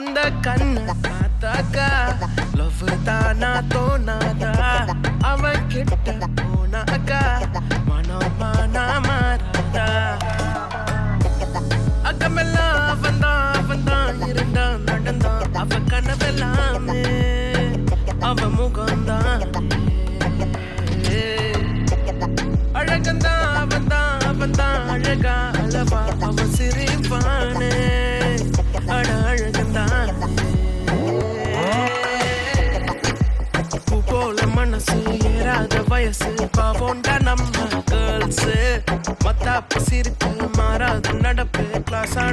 அந்த கண்ணு பார்த்தாக்கா? லவ் தானா தோணாதா? அவன் கிட்ட போனாக்கா? மனம் மாறாதா? அகமெல்லாம் அவன்தான் அவன்தான் இருந்தான் நடந்தான். அவ கனவெல்லாமே அவ முகம்தான். அழகந்தான் அவன்தான் அவன்தான் அழகா அளவா அவ அழகந்தான் பூ மனசு ஏறாத வயசு பாவோண்டா நம்ம கேர்ள்ஸ் மத்தாப்பு சிரிப்பு மாறாத நடப்பு கிளாஸான